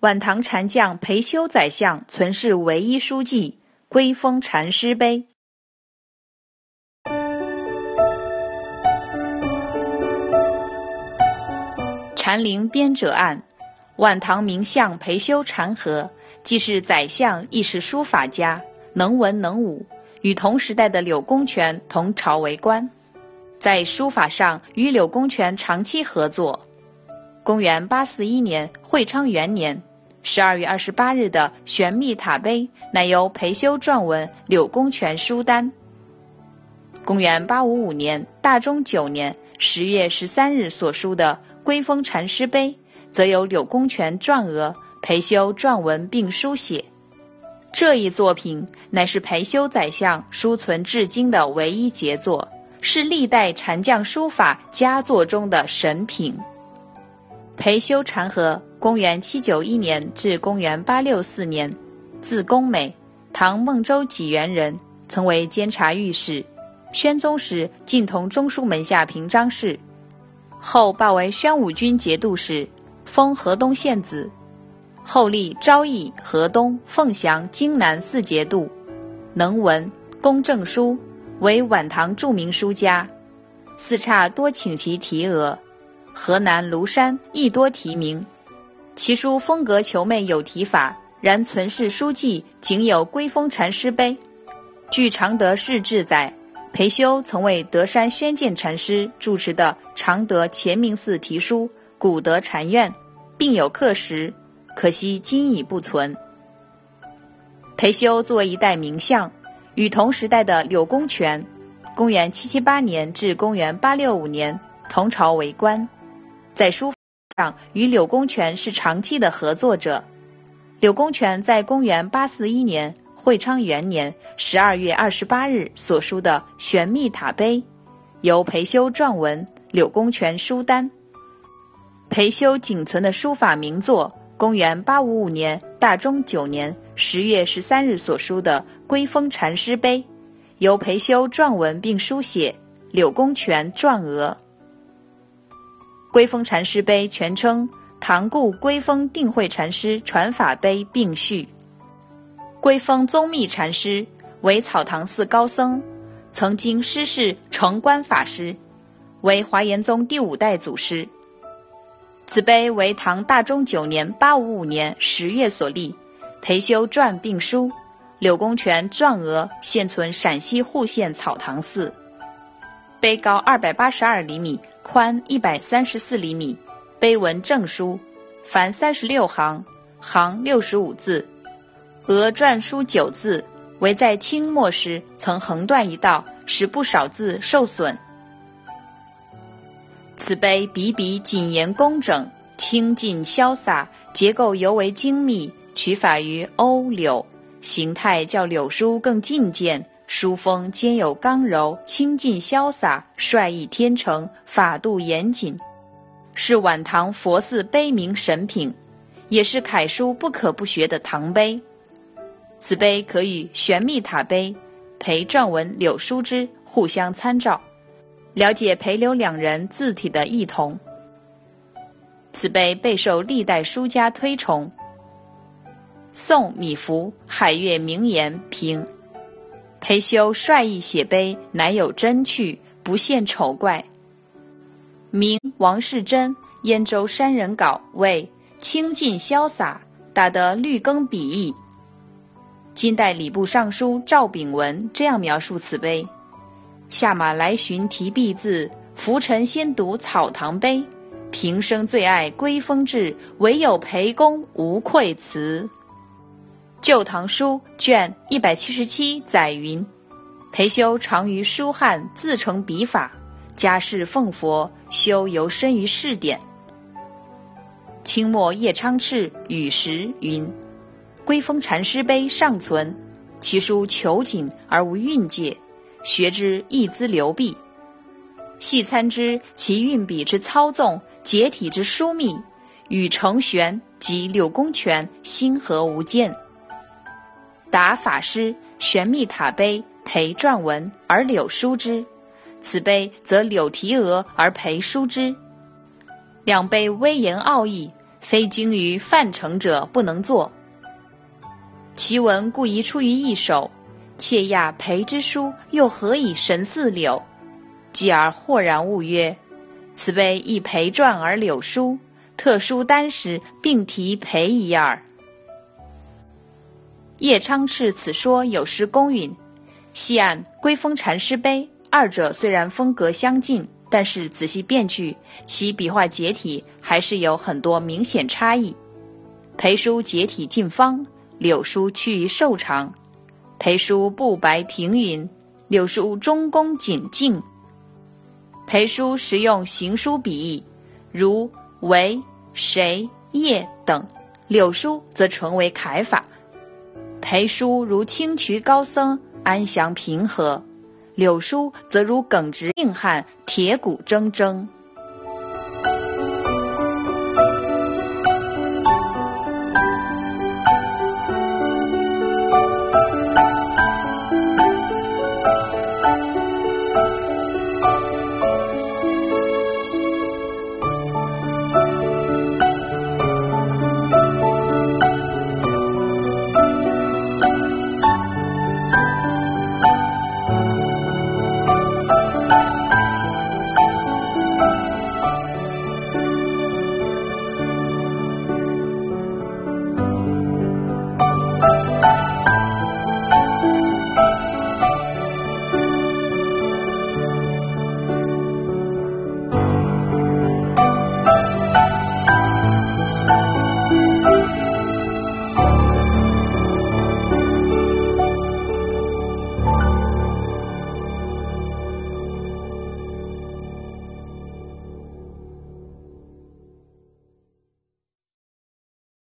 晚唐禅将裴休宰相存世唯一书记，归封禅师碑。禅陵编者案：晚唐名相裴休禅和，既是宰相，亦是书法家，能文能武，与同时代的柳公权同朝为官，在书法上与柳公权长期合作。公元八四一年，会昌元年。十二月二十八日的玄秘塔碑，乃由裴休撰文，柳公权书丹。公元八五五年大中九年十月十三日所书的归峰禅师碑，则由柳公权撰额，裴修撰文并书写。这一作品乃是裴修宰相书存至今的唯一杰作，是历代禅将书法佳作中的神品。裴休禅和。公元七九一年至公元八六四年，字公美，唐孟州济源人，曾为监察御史。宣宗时进同中书门下平章事，后罢为宣武军节度使，封河东县子。后历昭义、河东、凤翔、荆南四节度，能文，公正书，为晚唐著名书家。四刹多请其题额，河南庐山亦多题名。其书风格求媚有题法，然存世书记仅有归峰禅师碑。据常德世志载，裴休曾为德山宣鉴禅师主持的常德乾明寺题书“古德禅院”，并有刻石，可惜今已不存。裴修作为一代名相，与同时代的柳公权（公元七七八年至公元八六五年）同朝为官，在书法上。与柳公权是长期的合作者。柳公权在公元八四一年会昌元年十二月二十八日所书的玄秘塔碑，由裴休撰文，柳公权书丹。裴休仅存的书法名作，公元八五五年大中九年十月十三日所书的归封禅师碑，由裴休撰文并书写，柳公权撰额。归峰禅师碑全称唐固归峰定慧禅师传法碑并序。归峰宗密禅师为草堂寺高僧，曾经师事成观法师，为华严宗第五代祖师。此碑为唐大中九年（八五五年）十月所立，裴修撰并书，柳公权撰额，现存陕西户县草堂寺。碑高二百八十二厘米。宽一百三十四厘米，碑文正书，凡三十六行，行六十五字，额篆书九字，唯在清末时曾横断一道，使不少字受损。此碑笔笔谨严工整，清劲潇洒，结构尤为精密，取法于欧柳，形态较柳书更劲健。书风兼有刚柔，清劲潇洒，帅意天成，法度严谨，是晚唐佛寺碑铭神品，也是楷书不可不学的唐碑。此碑可与玄秘塔碑、裴正文柳书之互相参照，了解裴柳两人字体的异同。此碑备受历代书家推崇。宋米芾《海月名言》评。裴修率意写碑，乃有真趣，不现丑怪。明王世贞，燕州山人稿，谓清劲潇洒，打得绿更笔意。金代礼部尚书赵秉文这样描述此碑：下马来寻题壁字，浮尘先读草堂碑。平生最爱归风志，唯有裴公无愧词。《旧唐书》卷一百七十七载云：裴修长于书汉，自成笔法，家世奉佛，修尤深于世典。清末叶昌炽与时云：归峰禅师碑尚存，其书遒紧而无韵界，学之易滋流弊。细参之，其运笔之操纵，结体之疏密，与程玄及柳公权心合无间。答法师玄秘塔碑裴撰文而柳书之，此碑则柳题额而裴书之。两碑威严奥义，非精于范成者不能作。其文故宜出于一手，窃讶裴之书又何以神似柳？继而豁然悟曰：此碑亦裴传而柳书，特书单时并题裴一二。叶昌炽此说有失公允。西岸归风禅师碑，二者虽然风格相近，但是仔细辨去，其笔画结体还是有很多明显差异。裴书结体近方，柳书趋于瘦长。裴书步白庭云，柳书中宫紧静。裴书实用行书笔意，如为、谁、叶等；柳书则纯为楷法。裴叔如青渠高僧。安详平和，柳叔则如耿直硬汉，铁骨铮铮。